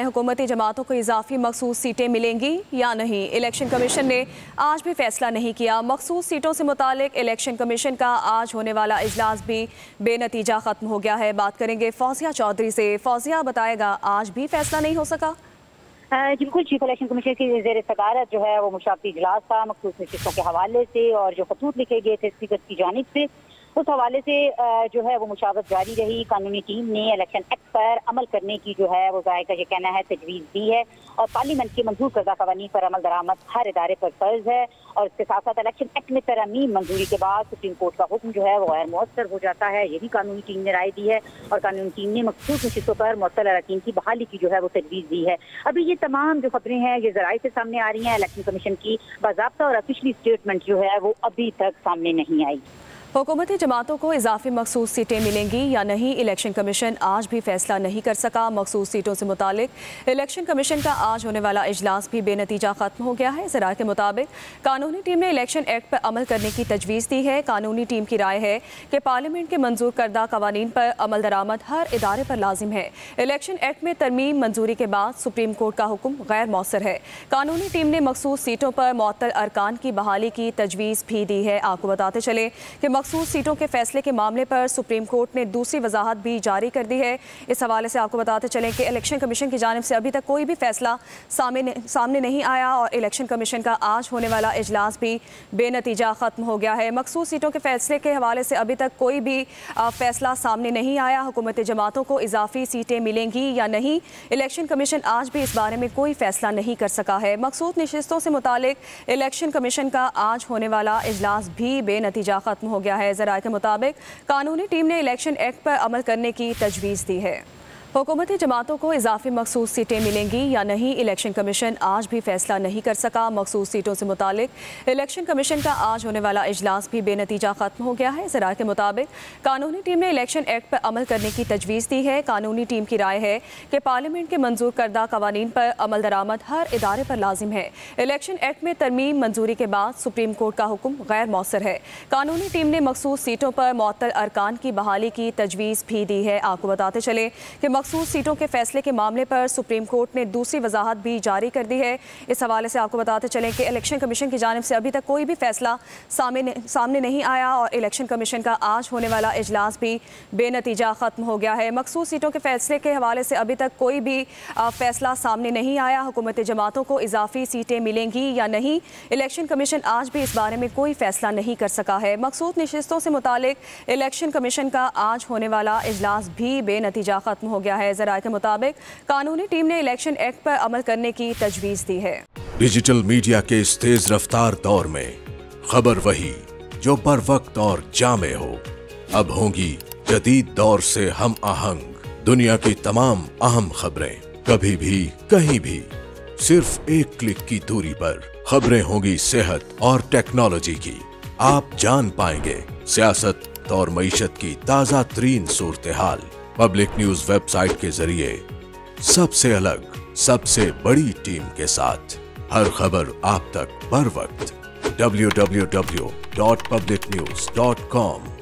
हुकूमती जमातों को इजाफी मखसूस सीटें मिलेंगी या नहीं? इलेक्शन कमीशन ने आज भी फैसला नहीं किया। मखसूस सीटों से मुतालिक इलेक्शन कमीशन का आज होने वाला इजलास भी बेनतीजा ख़त्म हो गया है। बात करेंगे फौजिया चौधरी से। फौजिया, बताएगा, आज भी फैसला नहीं हो सका? बिल्कुल, चीफ इलेक्शन कमीशन की जेर सदारत जो है, वो मुशाफी इजलास था, मखसूस नशिस्तों के हवाले से और जो खतूत लिखे गए थे स्पीकर की जानब से। उस हवाले से जो है वो मुशावत जारी रही। कानूनी टीम ने इलेक्शन एक्ट पर अमल करने की जो है वो जाय का ये कहना है, तजवीज़ दी है। और पार्लियामेंट के मंजूर करदा कवानी पर अमल दरामद हर इदारे पर फ़र्ज़ है। और इसके साथ साथ इलेक्शन एक्ट में तरमीम मंजूरी के बाद सुप्रीम कोर्ट का हुक्म जो है वो गैर मौसर हो जाता है। ये भी कानूनी टीम ने राय दी है। और कानूनी टीम ने मखसूस नशिस्तों पर मअतल अरकान की बहाली की जो है वो तजवीज़ दी है। अभी ये तमाम जो खबरें हैं, ये जराये से सामने आ रही हैं। इलेक्शन कमीशन की बाबा और ऑफिशली स्टेटमेंट जो है वो अभी तक सामने नहीं आई। हुकूमती जमातों को इजाफी मखसूस सीटें मिलेंगी या नहीं? इलेक्शन कमीशन आज भी फैसला नहीं कर सका। मखसूस सीटों से मुतालिक इलेक्शन कमीशन का आज होने वाला इजलास भी बेनतीजा ख़त्म हो गया है। जरा के मुताबिक कानूनी टीम ने इलेक्शन एक्ट पर अमल करने की तजवीज़ दी है। कानूनी टीम की राय है कि पार्लियामेंट के मंजूर करदा कवानीन पर अमल दरामद हर इदारे पर लाजिम है। इलेक्शन एक्ट में तरमीम मंजूरी के बाद सुप्रीम कोर्ट का हुक्म गैर मौसर है। कानूनी टीम ने मखसूस सीटों पर मअतल अरकान की बहाली की तजवीज़ भी दी है। आपको बताते चले कि मखसूस सीटों के फैसले के मामले पर सुप्रीम कोर्ट ने दूसरी वजाहत भी जारी कर दी है। इस हवाले से आपको बताते चलें कि इलेक्शन कमीशन की जानब से अभी तक कोई भी फैसला सामने सामने नहीं आया और इलेक्शन कमीशन का आज होने वाला इजलास भी बेनतीजा ख़त्म हो गया है। मखसूस सीटों के फैसले के हवाले से अभी तक कोई भी फैसला सामने नहीं आया। हुकूमत जमातों को इजाफी सीटें मिलेंगी या नहीं, इलेक्शन कमीशन आज भी इस बारे में कोई फैसला नहीं कर सका है। मखसूस नशस्तों से मुतल इलेक्शन कमीशन का आज होने वाला इजलास भी बेनतीजा ख़त्म हो गया है। जरा के मुताबिक कानूनी टीम ने इलेक्शन एक्ट पर अमल करने की तजवीज़ दी है। हुकूमती जमातों को इजाफी मखसूस सीटें मिलेंगी या नहीं? इलेक्शन कमीशन आज भी फैसला नहीं कर सका। मखसूस सीटों से मुतालिक इलेक्शन कमीशन का आज होने वाला इजलास भी बेनतीजा ख़त्म हो गया है। जरा के मुताबिक कानूनी टीम ने इलेक्शन एक्ट पर अमल करने की तजवीज़ दी है। कानूनी टीम की राय है कि पार्लियामेंट के मंजूर करदा कवानीन पर अमल दरामद हर इदारे पर लाजिम है। इलेक्शन एक्ट में तरमीम मंजूरी के बाद सुप्रीम कोर्ट का हुक्म गैर मौसर है। कानूनी टीम ने मखसूस सीटों पर मअतल अरकान की बहाली की तजवीज़ भी दी है। आपको बताते चले कि मखसूस सीटों के फैसले के मामले पर सुप्रीम कोर्ट ने दूसरी वजाहत भी जारी कर दी है। इस हवाले से आपको बताते चलें कि इलेक्शन कमीशन की जानब से अभी तक कोई भी फैसला सामने सामने नहीं आया और इलेक्शन कमीशन का आज होने वाला इजलास भी बेनतीजा ख़त्म हो गया है। मखसूस सीटों के फैसले के हवाले से अभी तक कोई भी फैसला सामने नहीं आया। हुकूमत जमातों को इजाफी सीटें मिलेंगी या नहीं, इलेक्शन कमीशन आज भी इस बारे में कोई फैसला नहीं कर सका है। मखसूस नशस्तों से मुतल इलेक्शन कमीशन का आज होने वाला इजलास भी बेनतीजा ख़त्म हो गया है। जरा के मुताबिक कानूनी टीम ने इलेक्शन एक्ट पर अमल करने की तजवीज़ दी है। डिजिटल मीडिया के इस तेज रफ्तार दौर में खबर वही, जो बर वक्त और जामे हो। अब होंगी जदीद दौर से हम आहंग। दुनिया की तमाम अहम खबरें, कभी भी, कहीं भी, सिर्फ़ एक क्लिक की दूरी पर। खबरें होंगी सेहत और टेक्नोलॉजी की। आप जान पाएँगे सियासत और मीशत की ताज़ा तरीन सूरत हाल पब्लिक न्यूज़ वेबसाइट के ज़रिए सबसे अलग, सबसे बड़ी टीम के साथ। हर खबर आप तक पर वक्त। www.publicnews.com